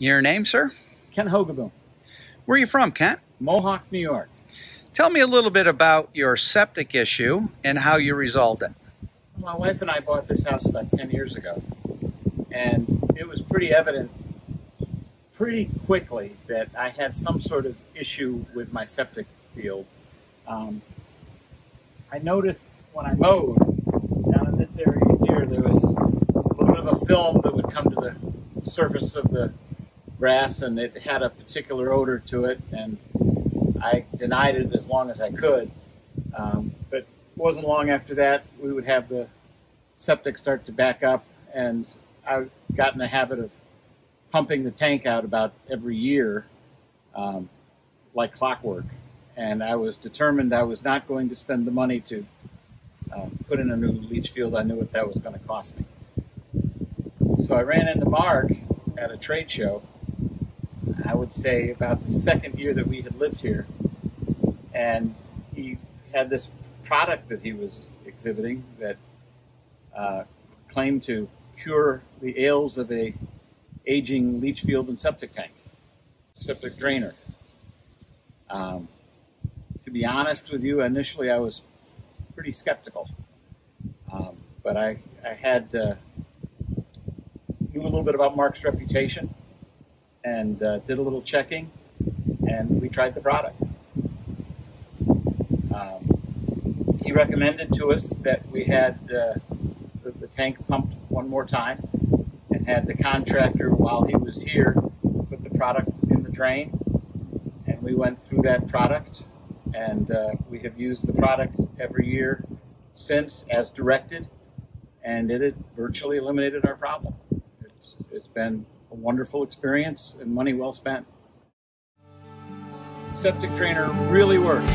Your name, sir? Kent Hogeboom, Where are you from, Kent? Mohawk, New York. Tell me a little bit about your septic issue and how you resolved it. My wife and I bought this house about 10 years ago, and it was pretty evident pretty quickly that I had some sort of issue with my septic field. Um, I noticed when I mowed down in this area here, there was a little bit of a film that would come to the surface of the grass, and it had a particular odor to it, and I denied it as long as I could. Um, but it wasn't long after that, we would have the septic start to back up, and I got in the habit of pumping the tank out about every year, um, like clockwork. And I was determined I was not going to spend the money to uh, put in a new leach field. I knew what that was going to cost me. So I ran into Mark at a trade show. I would say about the second year that we had lived here, and he had this product that he was exhibiting that uh, claimed to cure the ails of a aging leach field and septic tank, septic drainer. Um, to be honest with you, initially I was pretty skeptical, um, but I I had uh, knew a little bit about Mark's reputation and uh, did a little checking, and we tried the product. Um, he recommended to us that we had uh, the, the tank pumped one more time and had the contractor while he was here put the product in the drain and we went through that product and uh, we have used the product every year since as directed and it had virtually eliminated our problem it's, it's been a wonderful experience and money well spent. Septic Drainer really works